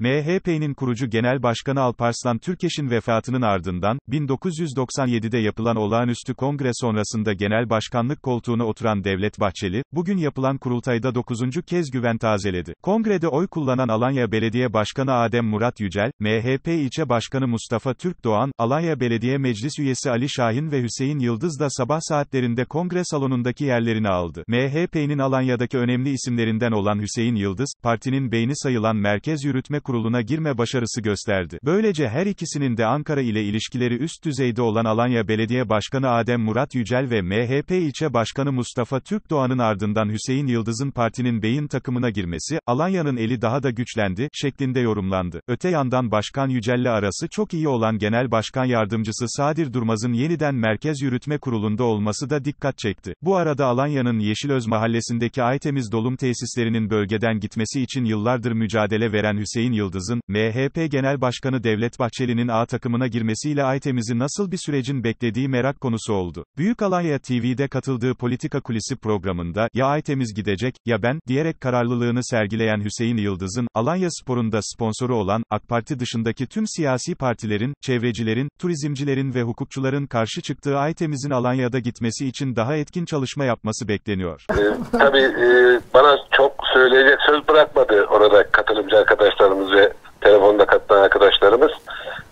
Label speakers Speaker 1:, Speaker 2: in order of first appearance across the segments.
Speaker 1: MHP'nin kurucu Genel Başkanı Alparslan Türkeş'in vefatının ardından, 1997'de yapılan olağanüstü kongre sonrasında genel başkanlık koltuğuna oturan Devlet Bahçeli, bugün yapılan kurultayda 9. kez güven tazeledi. Kongrede oy kullanan Alanya Belediye Başkanı Adem Murat Yücel, MHP İlçe Başkanı Mustafa Türk Doğan, Alanya Belediye Meclis Üyesi Ali Şahin ve Hüseyin Yıldız da sabah saatlerinde kongre salonundaki yerlerini aldı. MHP'nin Alanya'daki önemli isimlerinden olan Hüseyin Yıldız, partinin beyni sayılan Merkez Yürütme Kurulu'na girme başarısı gösterdi. Böylece her ikisinin de Ankara ile ilişkileri üst düzeyde olan Alanya Belediye Başkanı Adem Murat Yücel ve MHP ilçe başkanı Mustafa Türk Doğan'ın ardından Hüseyin Yıldız'ın partinin beyin takımına girmesi, Alanya'nın eli daha da güçlendi, şeklinde yorumlandı. Öte yandan Başkan Yücel'le arası çok iyi olan Genel Başkan Yardımcısı Sadir Durmaz'ın yeniden Merkez Yürütme Kurulu'nda olması da dikkat çekti. Bu arada Alanya'nın Yeşilöz mahallesindeki Aytemiz dolum tesislerinin bölgeden gitmesi için yıllardır mücadele veren Hüseyin Yıldız'ın, MHP Genel Başkanı Devlet Bahçeli'nin A takımına girmesiyle Aytemiz'i nasıl bir sürecin beklediği merak konusu oldu. Büyük Alanya TV'de katıldığı Politika Kulisi programında, ya Aytemiz gidecek, ya ben, diyerek kararlılığını sergileyen Hüseyin Yıldız'ın, Alanya Spor'unda sponsoru olan, AK Parti dışındaki tüm siyasi partilerin, çevrecilerin, turizmcilerin ve hukukçuların karşı çıktığı Aytemiz'in Alanya'da gitmesi için daha etkin çalışma yapması bekleniyor.
Speaker 2: Ee, tabii e, bana çok söyleyecek söz bırakmadı orada katılımcı arkadaşlarımız ve telefonda katılan arkadaşlarımız.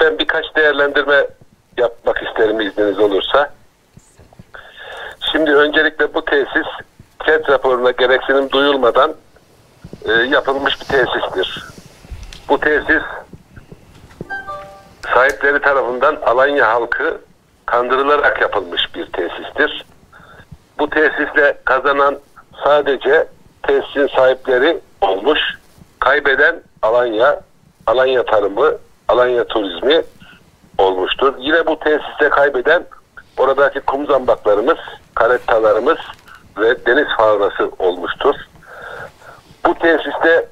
Speaker 2: Ben birkaç değerlendirme yapmak isterim izniniz olursa. Şimdi öncelikle bu tesis TED raporuna gereksinim duyulmadan e, yapılmış bir tesistir. Bu tesis sahipleri tarafından Alanya halkı kandırılarak yapılmış bir tesistir. Bu tesisle kazanan sadece tesisin sahipleri olmuş. Kaybeden Alanya, Alanya tarımı, Alanya turizmi olmuştur. Yine bu tesiste kaybeden oradaki kum zambaklarımız, karettalarımız ve deniz faunası olmuştur. Bu tesiste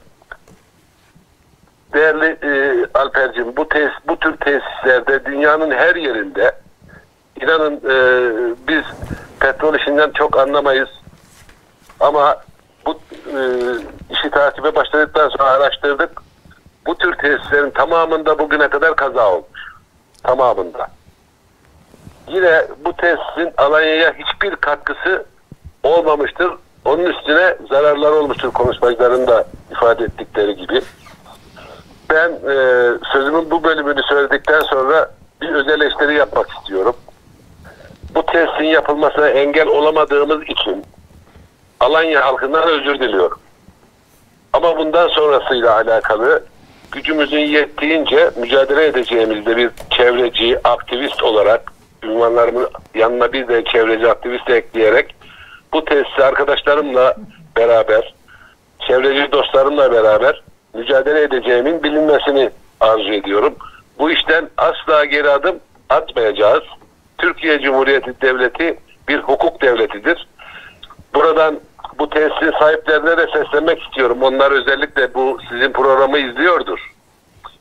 Speaker 2: değerli e, Alper'cim bu tesis, bu tür tesislerde dünyanın her yerinde inanın e, biz petrol işinden çok anlamayız ama bu e, işi takibe başladıktan sonra araştırdık. Bu tür tesislerin tamamında bugüne kadar kaza olmuş. Tamamında. Yine bu tesisin Alanya'ya hiçbir katkısı olmamıştır. Onun üstüne zararlar olmuştur konuşmacıların da ifade ettikleri gibi. Ben e, sözümün bu bölümünü söyledikten sonra bir özel eleştiri yapmak istiyorum. Bu tesisin yapılmasına engel olamadığımız için Alanya halkından özür diliyorum. Ama bundan sonrasıyla alakalı gücümüzün yettiğince mücadele edeceğimizde bir çevreci, aktivist olarak ünvanlarımın yanına bir de çevreci aktivist ekleyerek bu tesisi arkadaşlarımla beraber, çevreci dostlarımla beraber mücadele edeceğimin bilinmesini arzu ediyorum. Bu işten asla geri adım atmayacağız. Türkiye Cumhuriyeti Devleti bir hukuk devletidir. Buradan bu tesisin sahiplerine de seslenmek istiyorum. Onlar özellikle bu sizin programı izliyordur.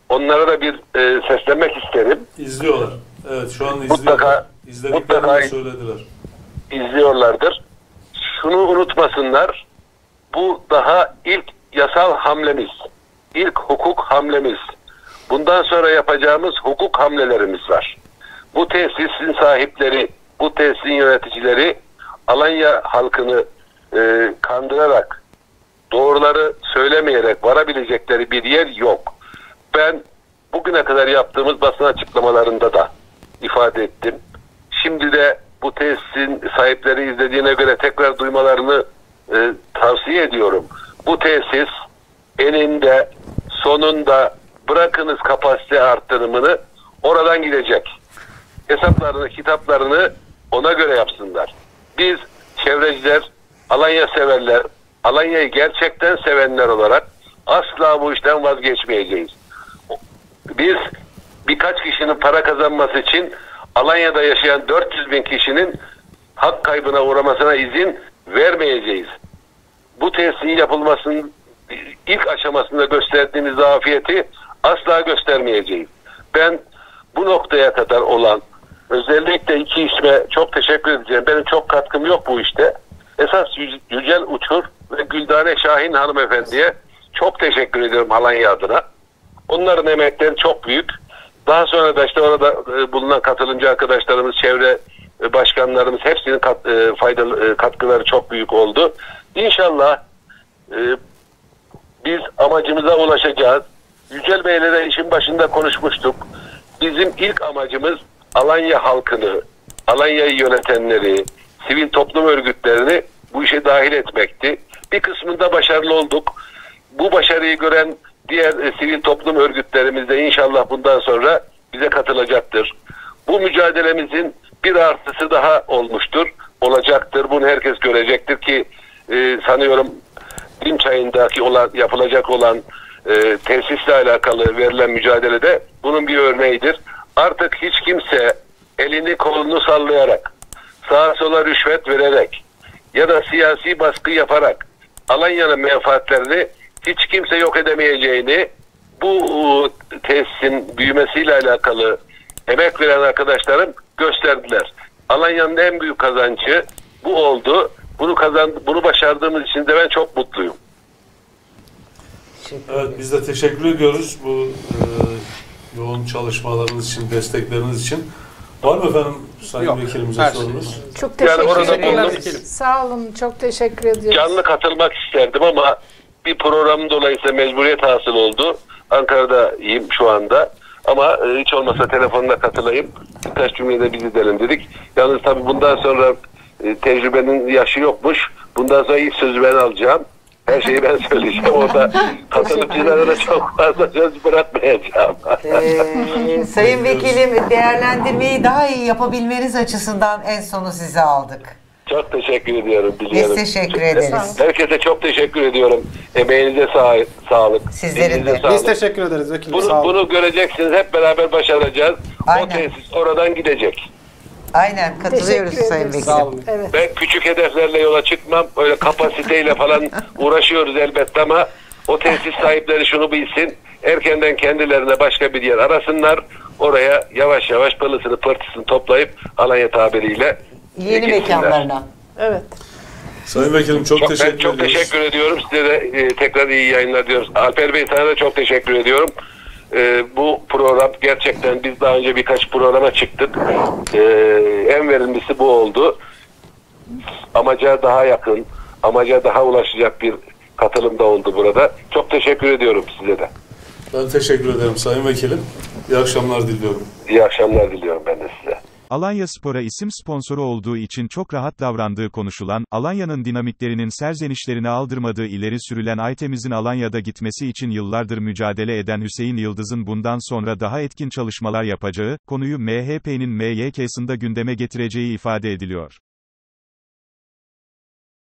Speaker 2: Onlara da bir e, seslenmek isterim.
Speaker 3: İzliyorlar. Evet şu an izliyorlar.
Speaker 2: Mutlaka-
Speaker 3: İzlediklerini
Speaker 2: mutlaka-
Speaker 3: söylediler.
Speaker 2: izliyorlardır. Şunu unutmasınlar. Bu daha ilk yasal hamlemiz. ilk hukuk hamlemiz. Bundan sonra yapacağımız hukuk hamlelerimiz var. Bu tesisin sahipleri, bu tesisin yöneticileri Alanya halkını e, kandırarak doğruları söylemeyerek varabilecekleri bir yer yok. Ben bugüne kadar yaptığımız basın açıklamalarında da ifade ettim. Şimdi de bu tesisin sahipleri izlediğine göre tekrar duymalarını e, tavsiye ediyorum. Bu tesis eninde sonunda bırakınız kapasite arttırımını oradan gidecek. Hesaplarını, kitaplarını ona göre yapsınlar. Biz çevreciler, Alanya severler, Alanya'yı gerçekten sevenler olarak asla bu işten vazgeçmeyeceğiz. Biz birkaç kişinin para kazanması için Alanya'da yaşayan 400 bin kişinin hak kaybına uğramasına izin vermeyeceğiz. Bu tesisin yapılmasının ilk aşamasında gösterdiğimiz zafiyeti asla göstermeyeceğiz. Ben bu noktaya kadar olan özellikle iki isme çok teşekkür edeceğim. Benim çok katkım yok bu işte. Esas Yü- Yücel Uçur ve Güldane Şahin hanımefendiye çok teşekkür ediyorum Alanya adına. Onların emekleri çok büyük. Daha sonra da işte orada e, bulunan katılımcı arkadaşlarımız, çevre e, başkanlarımız hepsinin kat, e, faydalı katkıları çok büyük oldu. İnşallah biz amacımıza ulaşacağız. Yücel Bey'le de işin başında konuşmuştuk. Bizim ilk amacımız Alanya halkını, Alanya'yı yönetenleri, sivil toplum örgütlerini bu işe dahil etmekti. Bir kısmında başarılı olduk. Bu başarıyı gören diğer e, sivil toplum örgütlerimiz de inşallah bundan sonra bize katılacaktır. Bu mücadelemizin bir artısı daha olmuştur, olacaktır. Bunu herkes görecektir ki e, sanıyorum Lim çayındaki olan, yapılacak olan e, tesisle alakalı verilen mücadelede bunun bir örneğidir. Artık hiç kimse elini kolunu sallayarak, sağa sola rüşvet vererek ya da siyasi baskı yaparak Alanya'nın menfaatlerini hiç kimse yok edemeyeceğini bu e, tesisin büyümesiyle alakalı emek veren arkadaşlarım gösterdiler. Alanya'nın en büyük kazancı bu oldu. Bunu kazan bunu başardığımız için de ben çok mutluyum.
Speaker 3: Evet biz de teşekkür ediyoruz bu e, yoğun çalışmalarınız için, destekleriniz için. Var mı efendim Sayın
Speaker 4: Yok,
Speaker 3: Vekilimize
Speaker 4: şey
Speaker 3: sorunuz?
Speaker 5: Çok
Speaker 2: Yani
Speaker 5: teşekkür
Speaker 2: orada
Speaker 5: ederim. Sağ olun, çok teşekkür ediyoruz.
Speaker 2: Canlı katılmak isterdim ama bir program dolayısıyla mecburiyet hasıl oldu. Ankara'dayım şu anda. Ama e, hiç olmasa telefonla katılayım. Birkaç cümlede biz edelim dedik. Yalnız tabii bundan sonra e, tecrübenin yaşı yokmuş. Bundan sonra ilk sözü ben alacağım. Her şeyi ben söyleyeceğim. Orada katılımcılara da çok fazla söz bırakmayacağım.
Speaker 6: Ee, Sayın Vekilim değerlendirmeyi daha iyi yapabilmeniz açısından en sonu size aldık.
Speaker 2: çok teşekkür ediyorum.
Speaker 6: Biz
Speaker 2: Biliyorum.
Speaker 6: teşekkür
Speaker 5: Sağ
Speaker 6: ederiz.
Speaker 2: Herkese çok teşekkür ediyorum. Emeğinize sağ, sağlık.
Speaker 6: Sizlerin de.
Speaker 2: sağlık.
Speaker 4: Biz teşekkür ederiz vekilim.
Speaker 2: Bunu, bunu göreceksiniz. Hep beraber başaracağız.
Speaker 6: Aynen.
Speaker 2: O tesis oradan gidecek.
Speaker 6: Aynen katılıyoruz
Speaker 5: Teşekkür
Speaker 6: Sayın
Speaker 5: ederiz.
Speaker 4: Sağ
Speaker 6: Vekilim.
Speaker 4: olun.
Speaker 5: Evet.
Speaker 2: Ben küçük hedeflerle yola çıkmam. Öyle kapasiteyle falan uğraşıyoruz elbette ama o tesis sahipleri şunu bilsin. Erkenden kendilerine başka bir yer arasınlar. Oraya yavaş yavaş pılısını pırtısını toplayıp Alanya tabiriyle
Speaker 6: Yeni
Speaker 2: gitsinler.
Speaker 6: mekanlarına.
Speaker 5: Evet.
Speaker 3: Sayın Vekilim çok,
Speaker 2: Çok, ben
Speaker 3: teşekkür
Speaker 2: çok
Speaker 3: ediyoruz.
Speaker 2: teşekkür ediyorum. Size de e, tekrar iyi yayınlar diyoruz. Alper Bey sana da çok teşekkür ediyorum. E, bu program gerçekten biz daha önce birkaç programa çıktık. E, en verimlisi bu oldu. Amaca daha yakın, amaca daha ulaşacak bir katılım da oldu burada. Çok teşekkür ediyorum size de.
Speaker 3: Ben teşekkür ederim Sayın Vekilim. İyi akşamlar diliyorum.
Speaker 2: İyi akşamlar diliyorum ben de size.
Speaker 1: Alanya Spor'a isim sponsoru olduğu için çok rahat davrandığı konuşulan, Alanya'nın dinamiklerinin serzenişlerini aldırmadığı ileri sürülen Aytemiz'in Alanya'da gitmesi için yıllardır mücadele eden Hüseyin Yıldız'ın bundan sonra daha etkin çalışmalar yapacağı, konuyu MHP'nin MYK'sında gündeme getireceği ifade ediliyor.